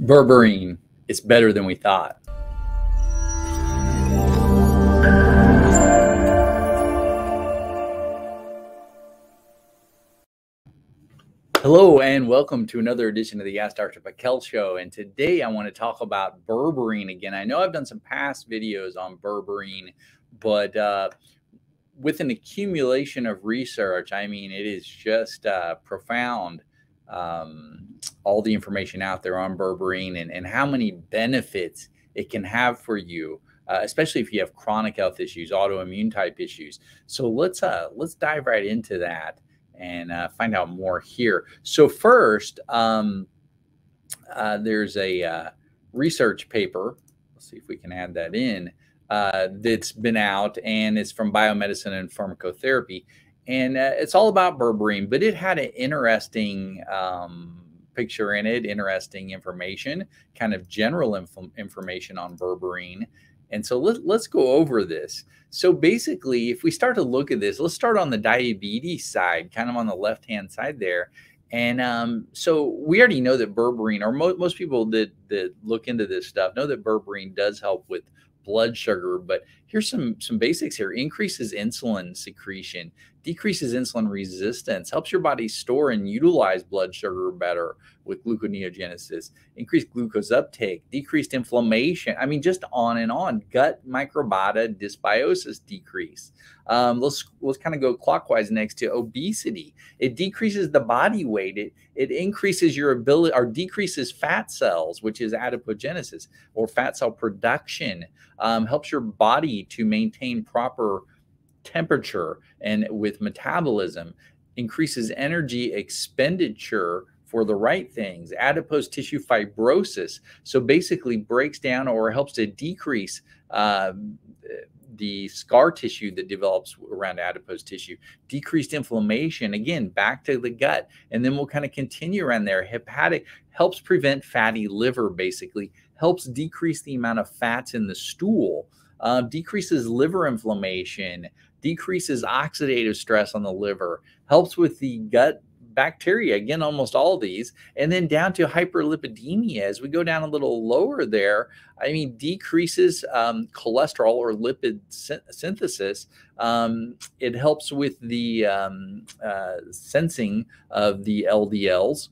Berberine, it's better than we thought. Hello and welcome to another edition of the Ask Dr. Pickel Show. And today I want to talk about berberine again. I know I've done some past videos on berberine, but uh, with an accumulation of research, I mean, it is just uh, profound um, all the information out there on berberine and, and how many benefits it can have for you. Uh, especially if you have chronic health issues, autoimmune type issues. So let's uh, let's dive right into that and uh, find out more here. So first, um, uh, there's a uh, research paper. Let's see if we can add that in. Uh, that's been out, and it's from Biomedicine and Pharmacotherapy, and uh, it's all about berberine, but it had an interesting um, picture in it, interesting information, kind of general inf- information on berberine. And so let, let's go over this. So basically, if we start to look at this, let's start on the diabetes side, kind of on the left hand side there. And um, so we already know that berberine, or mo- most people that, that look into this stuff, know that berberine does help with blood sugar. But here's some some basics here: increases insulin secretion, decreases insulin resistance, helps your body store and utilize blood sugar better with gluconeogenesis, increased glucose uptake, decreased inflammation. I mean, just on and on. Gut microbiota dysbiosis decrease. Um, let's let's kind of go clockwise next to obesity. It decreases the body weight. It it increases your ability or decreases fat cells, which is adipogenesis or fat cell production. Um, helps your body to maintain proper temperature and with metabolism increases energy expenditure for the right things adipose tissue fibrosis. So basically breaks down or helps to decrease uh, the scar tissue that develops around adipose tissue decreased inflammation again back to the gut and then we'll kind of continue around there. Hepatic helps prevent fatty liver basically helps decrease the amount of fats in the stool uh, decreases liver inflammation, decreases oxidative stress on the liver, helps with the gut bacteria again almost all these and then down to hyperlipidemia. As we go down a little lower there i mean decreases um, cholesterol or lipid sy- synthesis um, it helps with the um, uh, sensing of the ldls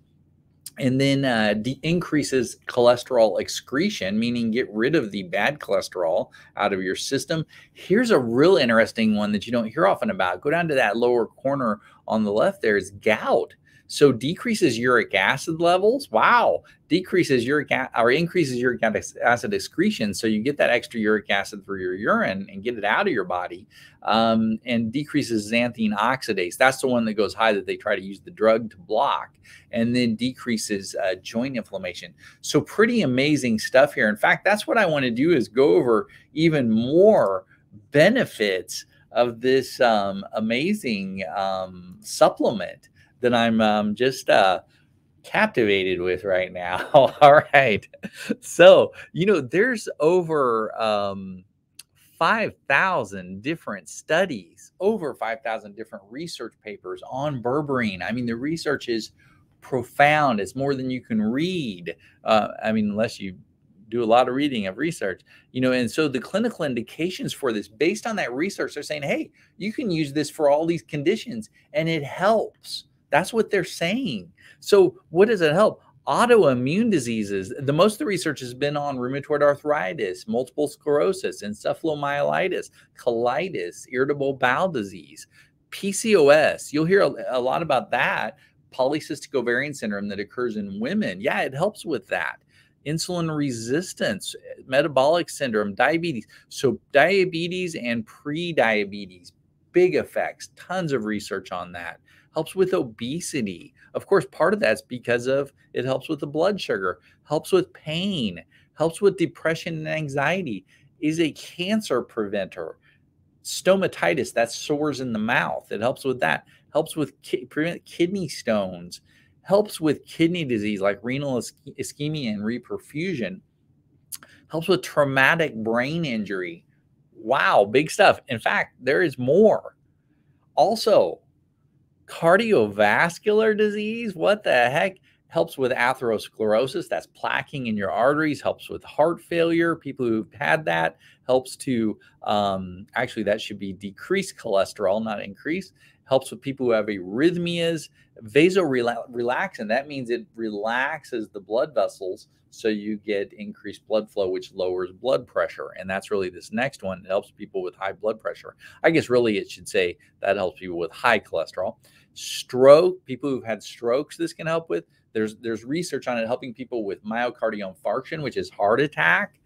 and then uh, de- increases cholesterol excretion, meaning get rid of the bad cholesterol out of your system. Here's a real interesting one that you don't hear often about. Go down to that lower corner on the left. There is gout. So decreases uric acid levels. Wow, decreases uric a- or increases uric acid excretion. So you get that extra uric acid through your urine and get it out of your body, um, and decreases xanthine oxidase. That's the one that goes high that they try to use the drug to block, and then decreases uh, joint inflammation. So pretty amazing stuff here. In fact, that's what I want to do is go over even more benefits of this um, amazing um, supplement that I'm um, just uh, captivated with right now. All right. So, you know, there's over um, 5,000 different studies, over 5,000 different research papers on berberine. I mean, the research is profound. It's more than you can read. Uh, I mean, unless you do a lot of reading of research, you know, and so the clinical indications for this, based on that research, they're saying, hey, you can use this for all these conditions and it helps. That's what they're saying. So, what does it help? Autoimmune diseases. The most of the research has been on rheumatoid arthritis, multiple sclerosis, encephalomyelitis, colitis, irritable bowel disease, PCOS. You'll hear a, lot about that. Polycystic ovarian syndrome that occurs in women. Yeah, it helps with that insulin resistance, metabolic syndrome, diabetes. So, diabetes and pre diabetes, big effects, tons of research on that helps with obesity. Of course, part of that's because of it helps with the blood sugar, helps with pain, helps with depression and anxiety, is a cancer preventer. Stomatitis, that's sores in the mouth. It helps with that. Helps with ki- prevent kidney stones. Helps with kidney disease like renal ischemia and reperfusion. Helps with traumatic brain injury. Wow, big stuff. In fact, there is more. Also, cardiovascular disease. What the heck? helps with atherosclerosis, that's plaquing in your arteries, helps with heart failure. People who've had that helps to um, actually, that should be decrease cholesterol, not increase. Helps with people who have arrhythmias, vasorelaxin. That means it relaxes the blood vessels so you get increased blood flow, which lowers blood pressure. And that's really this next one. It helps people with high blood pressure. I guess really it should say that helps people with high cholesterol. Stroke, people who've had strokes, this can help with. There's there's research on it helping people with myocardial infarction, which is heart attack.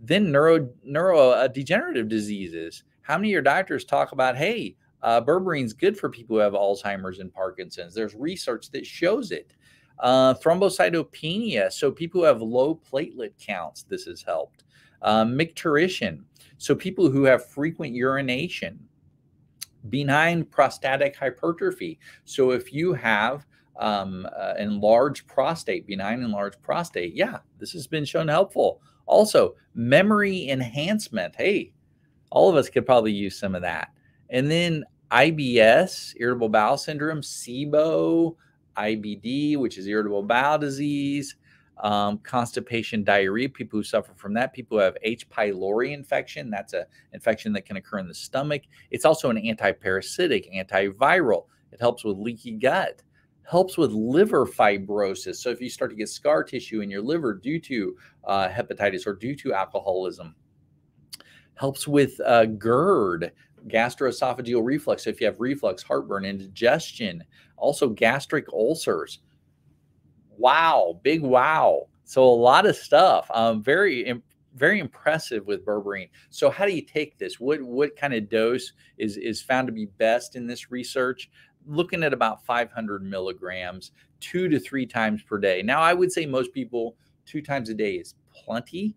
Then neuro neurodegenerative uh, diseases. How many of your doctors talk about, hey, uh, berberine's good for people who have Alzheimer's and Parkinson's? There's research that shows it. Uh, thrombocytopenia, so people who have low platelet counts, this has helped. Uh, micturition, so people who have frequent urination. Benign prostatic hypertrophy, so if you have um, uh, enlarged prostate, benign enlarged prostate. Yeah, this has been shown helpful. Also, memory enhancement. Hey, all of us could probably use some of that. And then IBS, irritable bowel syndrome, SIBO, IBD, which is irritable bowel disease, um, constipation, diarrhea, people who suffer from that, people who have H. pylori infection, that's an infection that can occur in the stomach. It's also an antiparasitic, antiviral. It helps with leaky gut helps with liver fibrosis. So if you start to get scar tissue in your liver due to uh, hepatitis or due to alcoholism, helps with uh, GERD, gastroesophageal reflux. So if you have reflux, heartburn, indigestion, also gastric ulcers. Wow, big wow. So a lot of stuff. Um, very very impressive with berberine. So how do you take this? What what kind of dose is is found to be best in this research? looking at about 500 milligrams two to three times per day. Now, I would say most people two times a day is plenty.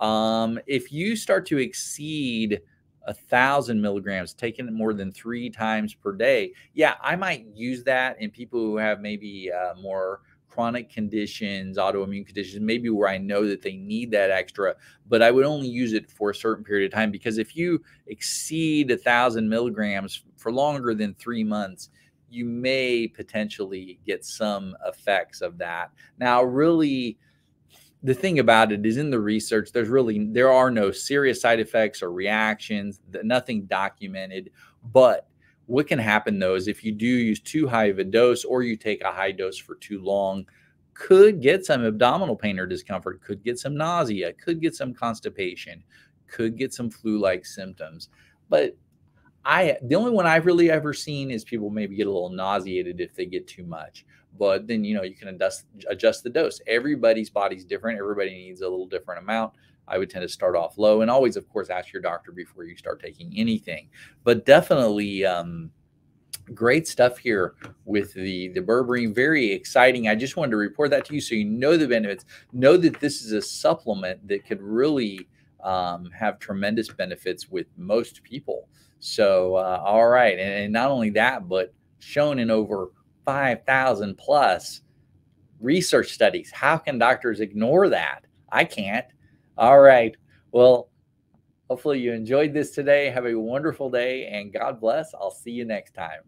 Um, if you start to exceed a thousand milligrams, taking it more than three times per day, yeah, I might use that in people who have maybe uh, more chronic conditions, autoimmune conditions, maybe where I know that they need that extra, but I would only use it for a certain period of time because if you exceed a thousand milligrams for longer than three months, you may potentially get some effects of that. Now, really, the thing about it is in the research, there's really there are no serious side effects or reactions, nothing documented. But what can happen though is if you do use too high of a dose or you take a high dose for too long, could get some abdominal pain or discomfort, could get some nausea, could get some constipation, could get some flu-like symptoms. But I the only one I've really ever seen is people maybe get a little nauseated if they get too much. But then you know you can adjust adjust the dose. Everybody's body's different. Everybody needs a little different amount. I would tend to start off low and always, of course, ask your doctor before you start taking anything. But definitely, um, great stuff here with the the berberine. Very exciting. I just wanted to report that to you so you know the benefits. Know that this is a supplement that could really um, have tremendous benefits with most people. So, uh, all right. And, and not only that, but shown in over 5,000 plus research studies. How can doctors ignore that? I can't. All right. Well, hopefully you enjoyed this today. Have a wonderful day and God bless. I'll see you next time.